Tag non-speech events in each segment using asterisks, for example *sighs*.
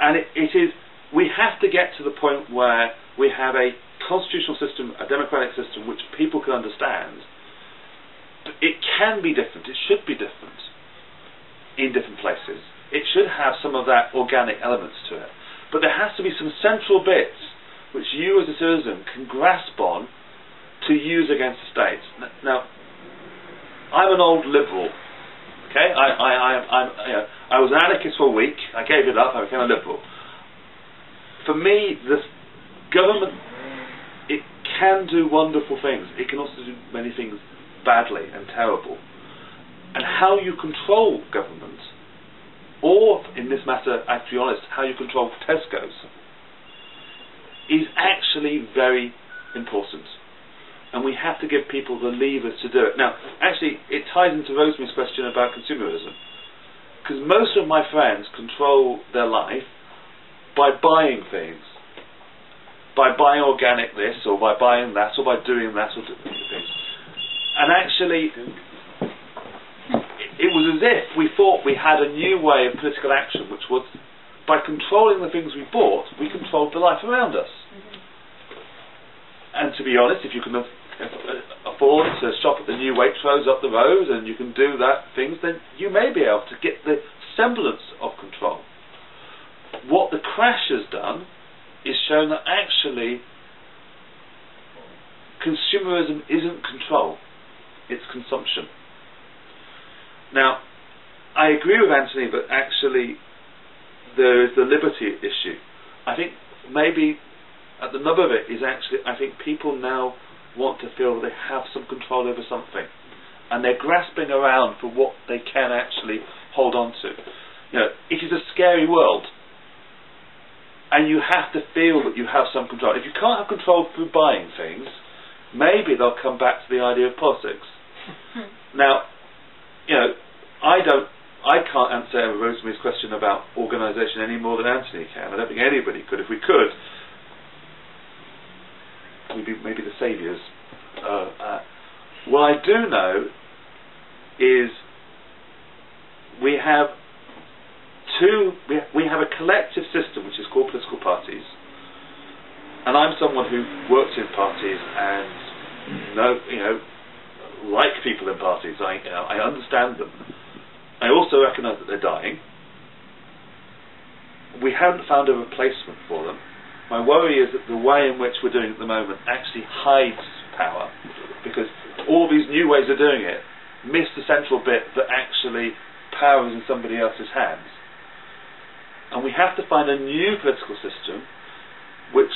and it, it is, we have to get to the point where we have a constitutional system, a democratic system, which people can understand. It can be different, it should be different in different places. It should have some of that organic elements to it. But there has to be some central bits which you as a citizen can grasp on to use against the state. Now, I'm an old liberal. Okay, I, I, I, I'm, you know, I was an anarchist for a week. I gave it up. I became a liberal. For me, this government it can do wonderful things. It can also do many things badly and terrible. And how you control government, or in this matter, I have to be honest, how you control Tesco's, is actually very important and we have to give people the levers to do it. Now, actually, it ties into Rosemary's question about consumerism. Because most of my friends control their life by buying things. By buying organic this, or by buying that, or by doing that, or doing things. And actually, it was as if we thought we had a new way of political action, which was by controlling the things we bought, we controlled the life around us. Mm-hmm. And to be honest, if you can afford to shop at the new Waitrose up the road and you can do that things, then you may be able to get the semblance of control. What the crash has done is shown that actually consumerism isn't control, it's consumption. Now, I agree with Anthony, but actually there is the liberty issue. I think maybe at the nub of it is actually, I think people now want to feel they have some control over something. And they're grasping around for what they can actually hold on to. You know, it is a scary world. And you have to feel that you have some control. If you can't have control through buying things, maybe they'll come back to the idea of politics. *laughs* now, you know, I don't I can't answer Rosemary's question about organisation any more than Anthony can. I don't think anybody could. If we could, maybe, maybe the saviours. Uh, uh, what I do know is we have two, we, we have a collective system which is called political parties. And I'm someone who works in parties and know, you know, like people in parties. I, you know, I understand them. I also recognise that they're dying. We haven't found a replacement for them. My worry is that the way in which we're doing it at the moment actually hides power because all these new ways of doing it miss the central bit that actually power is in somebody else's hands. And we have to find a new political system which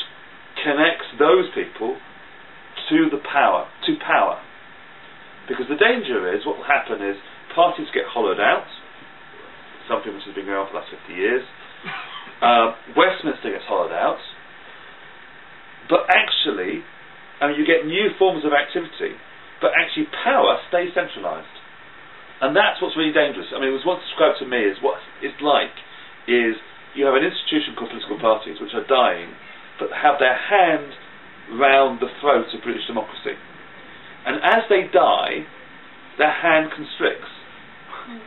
connects those people to the power, to power. Because the danger is, what will happen is, parties get hollowed out, something which has been going on for the last 50 years. *laughs* Uh, Westminster gets hollowed out, but actually, I mean, you get new forms of activity, but actually power stays centralised. And that's what's really dangerous. I mean, it was once described to me as what it's like is you have an institution called political parties which are dying, but have their hand round the throat of British democracy. And as they die, their hand constricts. Hmm.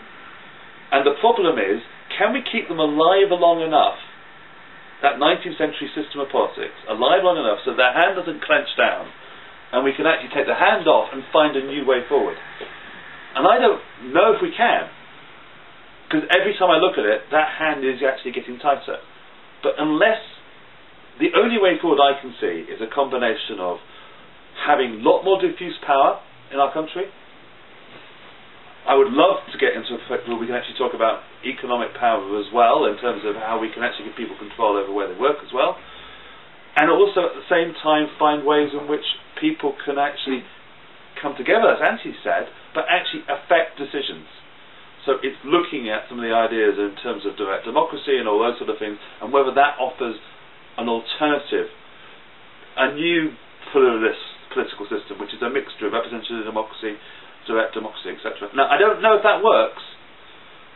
And the problem is, can we keep them alive long enough that 19th century system of politics alive long enough so their hand doesn't clench down and we can actually take the hand off and find a new way forward. And I don't know if we can, because every time I look at it, that hand is actually getting tighter. But unless the only way forward I can see is a combination of having a lot more diffuse power in our country, I would love to get into a where we can actually talk about economic power as well, in terms of how we can actually give people control over where they work as well. And also at the same time find ways in which people can actually come together, as Anthony said, but actually affect decisions. So it's looking at some of the ideas in terms of direct democracy and all those sort of things, and whether that offers an alternative, a new pluralist political system, which is a mixture of representative democracy direct democracy, etc. Now, I don't know if that works,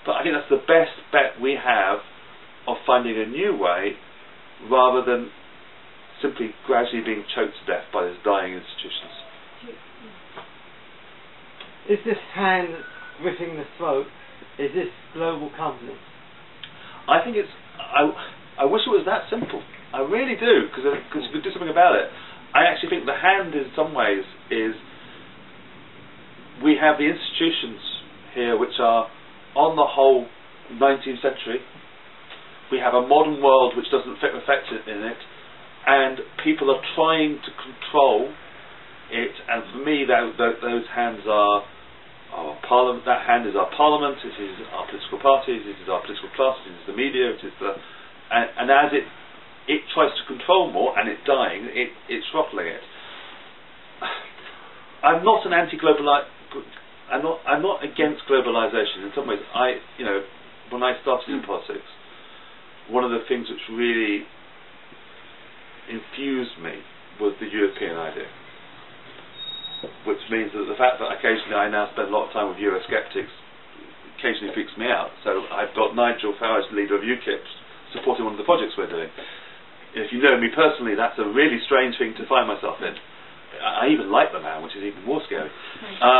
but I think that's the best bet we have of finding a new way rather than simply gradually being choked to death by these dying institutions. Is this hand ripping the throat? Is this global company? I think it's. I, I wish it was that simple. I really do, because because you could do something about it. I actually think the hand, in some ways, is we have the institutions here which are, on the whole, 19th century. We have a modern world which doesn't fit reflect it in it, and people are trying to control it. And for me, that, that, those hands are our parliament. That hand is our parliament. It is our political parties. It is our political class. It is the media. It is the and, and as it it tries to control more, and it's dying. It, it's throttling it. *sighs* I'm not an anti-global. I'm not. I'm not against globalization. In some ways, I, you know, when I started in politics, one of the things which really infused me was the European idea. Which means that the fact that occasionally I now spend a lot of time with Eurosceptics occasionally freaks me out. So I've got Nigel Farage, the leader of UKIP, supporting one of the projects we're doing. If you know me personally, that's a really strange thing to find myself in. I even like the man, which is even more scary. Uh,